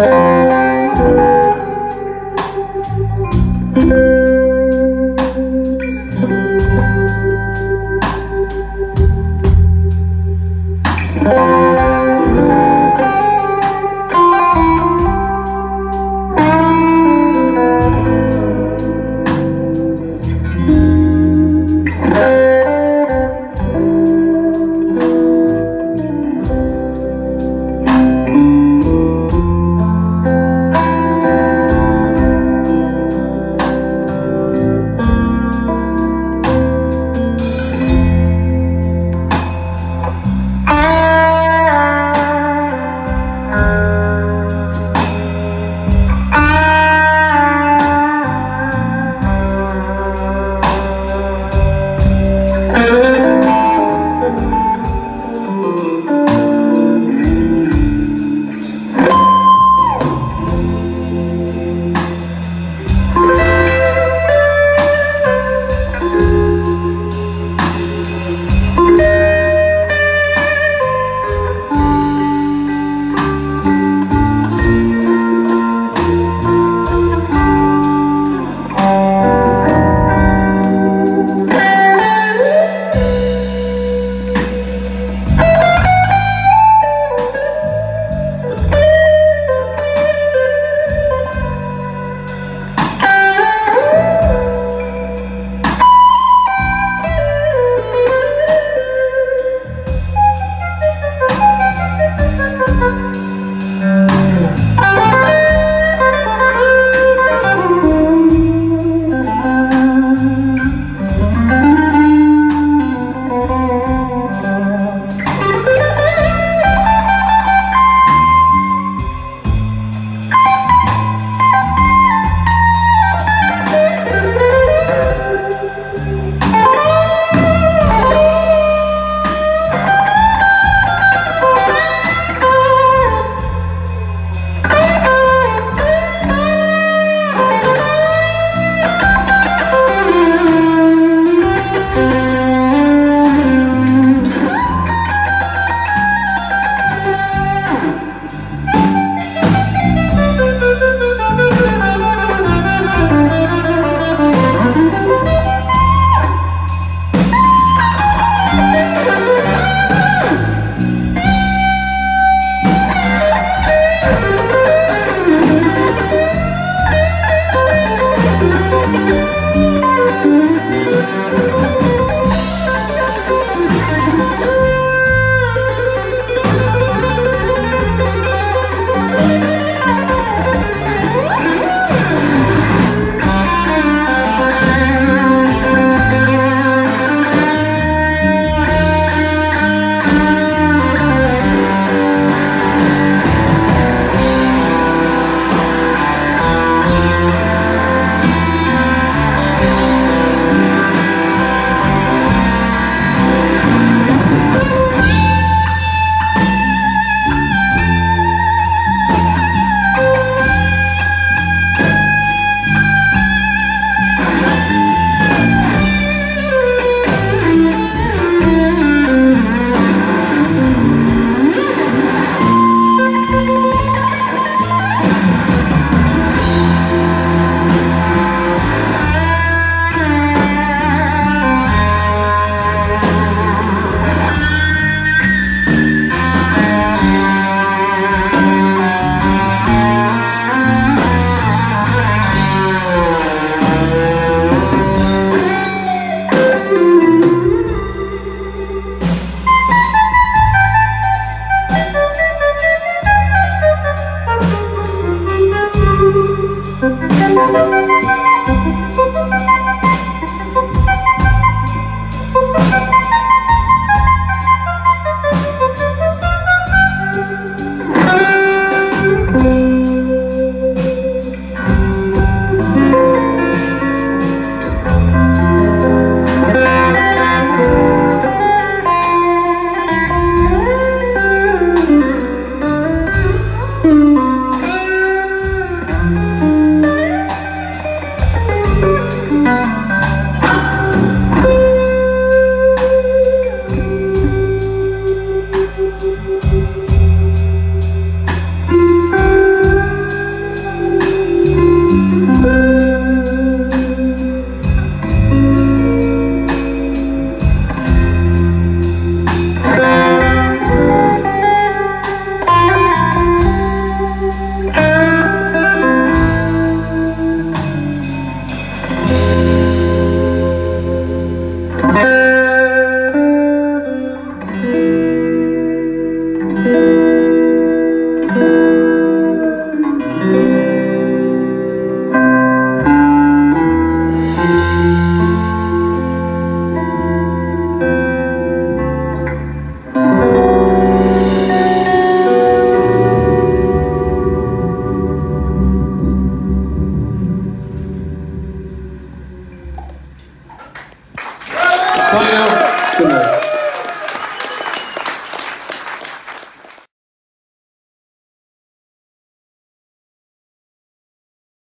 Música